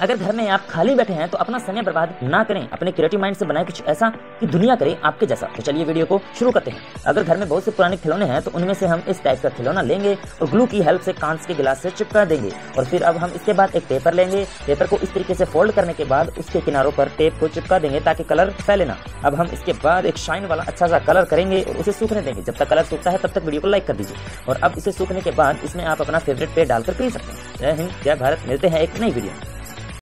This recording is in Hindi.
अगर घर में आप खाली बैठे हैं तो अपना समय बर्बाद ना करें। अपने क्रिएटिव माइंड से बनाए कुछ ऐसा कि दुनिया करे आपके जैसा। तो चलिए वीडियो को शुरू करते हैं। अगर घर में बहुत से पुराने खिलौने हैं तो उनमें से हम इस टाइप का खिलौना लेंगे और ग्लू की हेल्प से कांच के गिलास से चिपका देंगे। और फिर अब हम इसके बाद एक पेपर लेंगे। पेपर को इस तरीके से फोल्ड करने के बाद उसके किनारों पर टेप को चिपका देंगे ताकि कलर फैले ना। अब हम इसके बाद एक शाइन वाला अच्छा सा कलर करेंगे और उसे सूखने देंगे। जब तक कलर सूखता है, तब तक वीडियो को लाइक कर दीजिए। और अब इसे सूखने के बाद इसमें आप अपना फेवरेट पेड़ डालकर पी सकते हैं। जय हिंद, जय भारत। मिलते हैं एक नई वीडियो